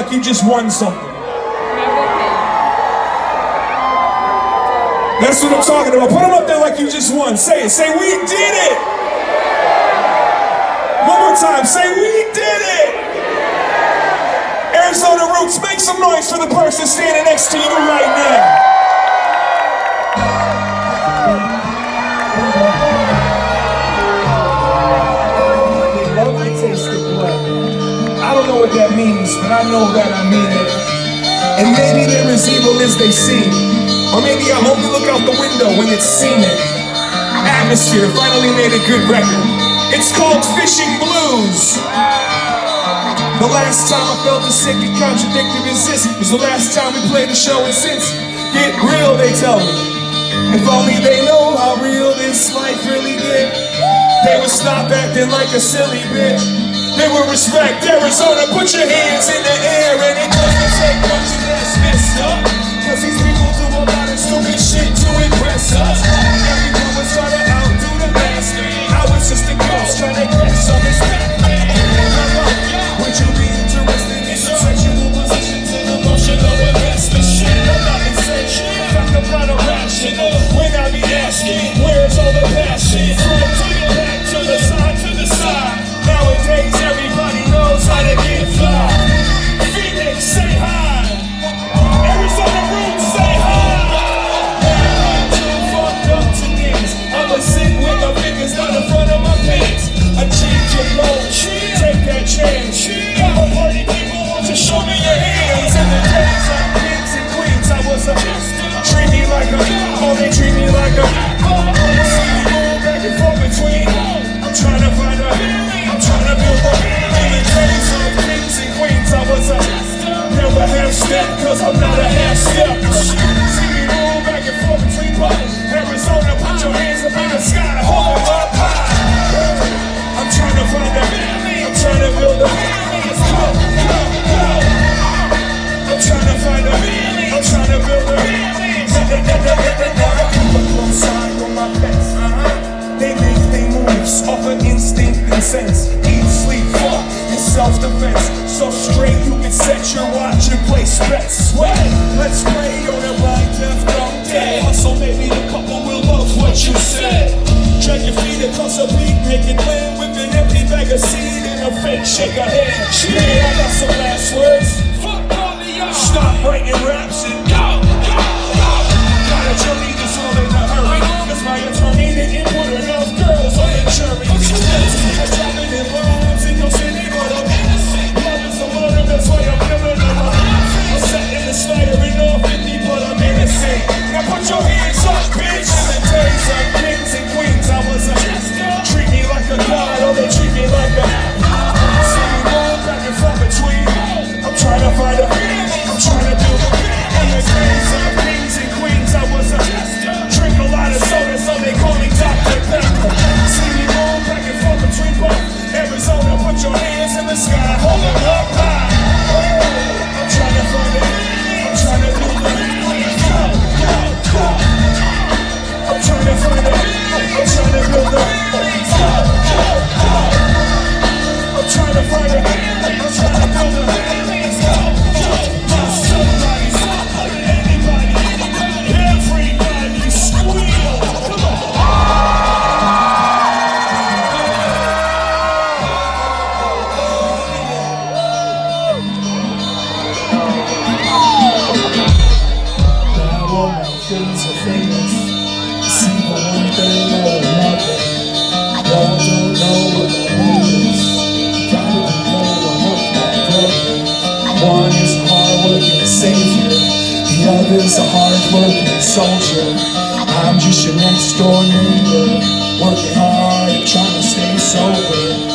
like you just won something. That's what I'm talking about. Put them up there like you just won. Say it. Say, we did it. One more time. Say, we did it. Arizona Roots, make some noise for the person standing next to you right now. what that means, but I know that I mean it. And maybe they're as evil as they seem. Or maybe I only look out the window when it's scenic. Atmosphere finally made a good record. It's called Fishing Blues. The last time I felt the sick and contradicted is this was the last time we played a show and since. Get real, they tell me. If only they know how real this life really did. They would stop acting like a silly bitch. They will respect Arizona. Put your hands in the air. Mother fingers down the front of my pants. I change your mode, take that chance. So straight you can set your watch and place bets. Sweat, let's play on a line left. the sky. Hold on. Christians are famous. See the one thing or another. Y'all don't know what that is. Gotta know I'm of that brother. One is a hard-working savior. The other's a hard-working soldier. I'm just your next-door neighbor. Working hard and trying to stay sober.